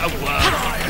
A word.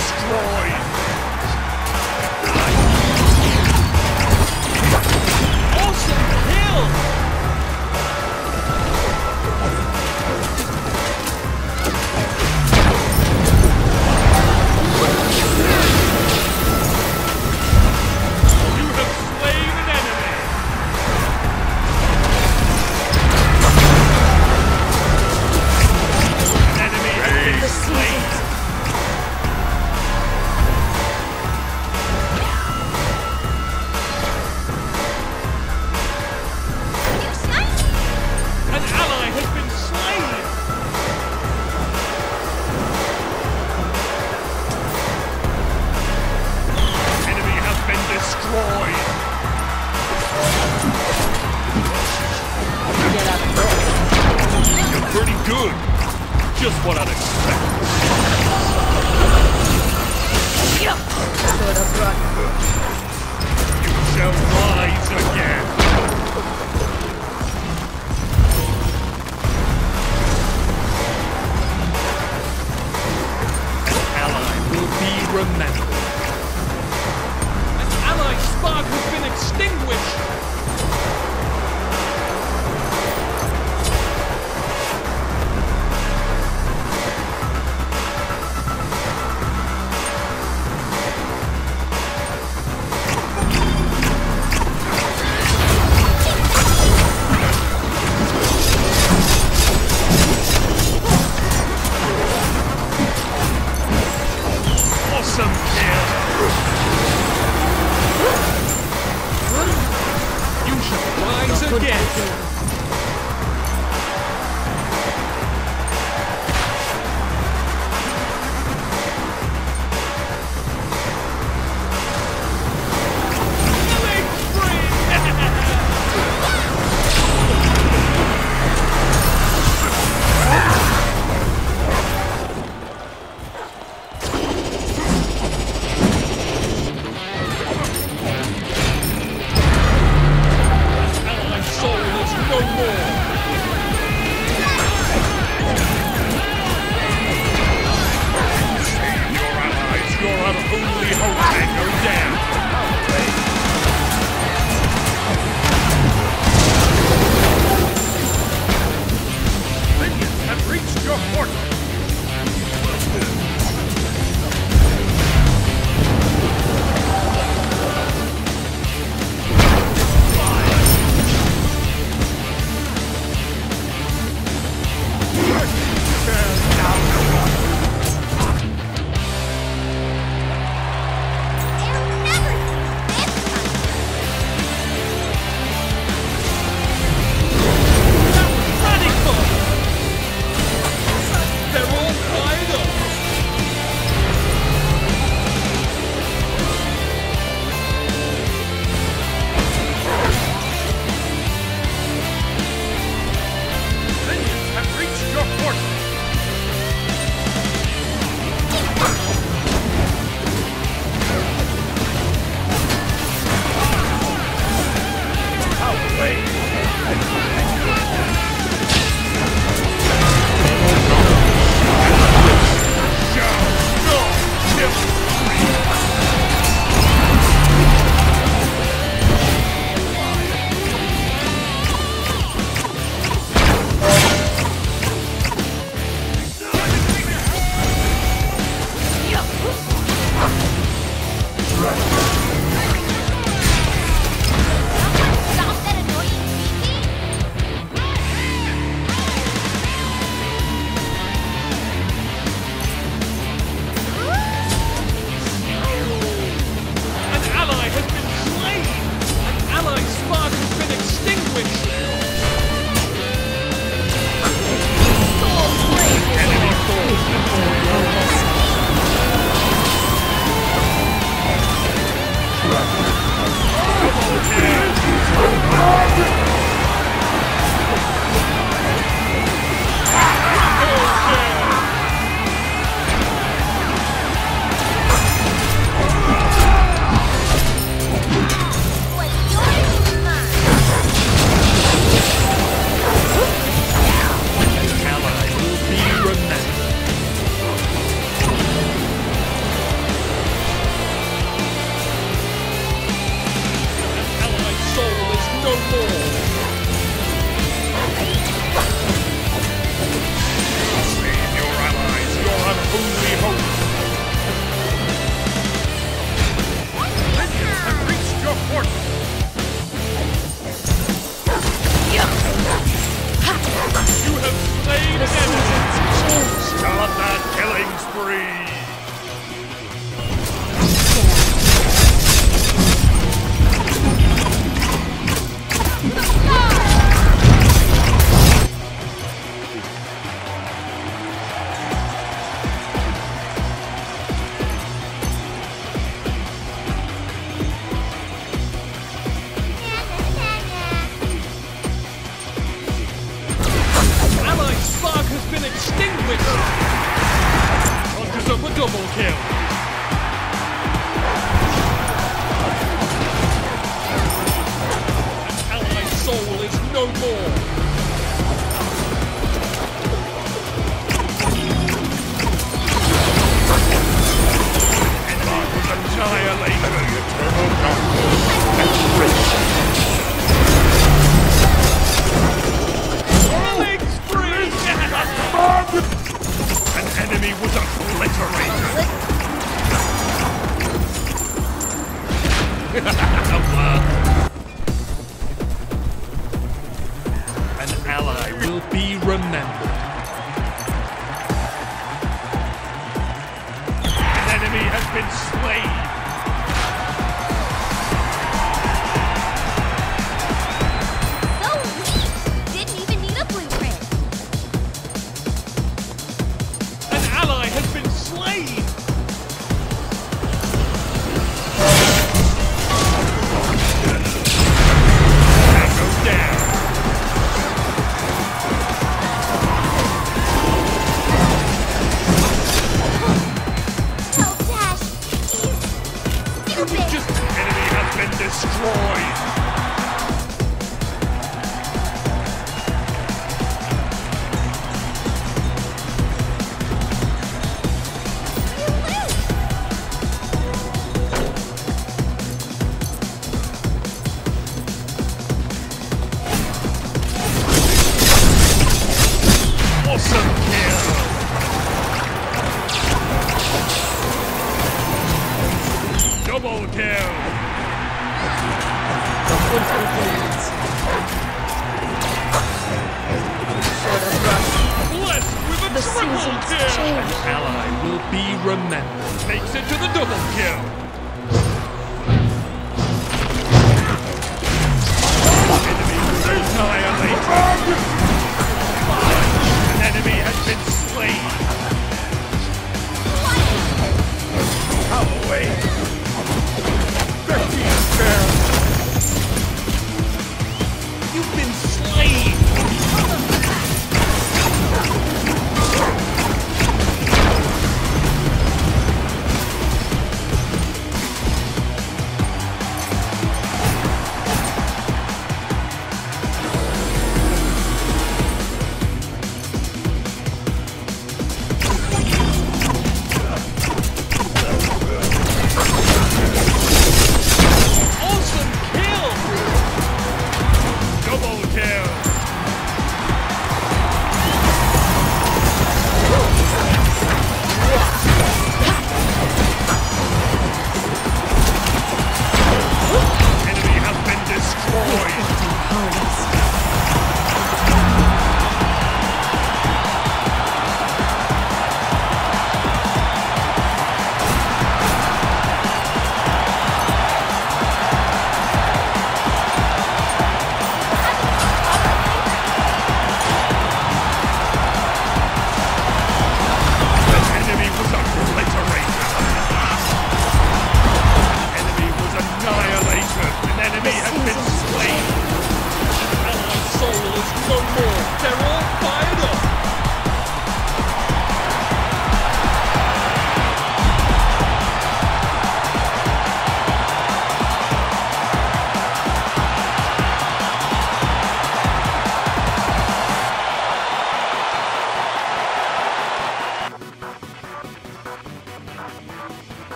destroyed. Remembered. An ally spark has been extinguished!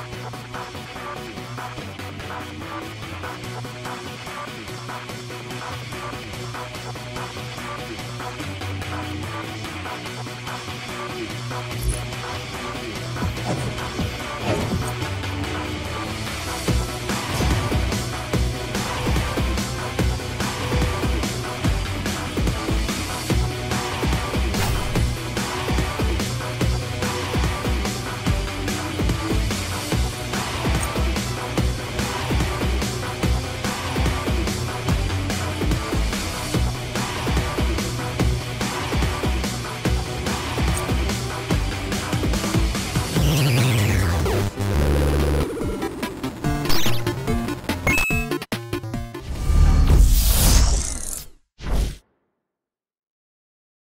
Ha ha ha!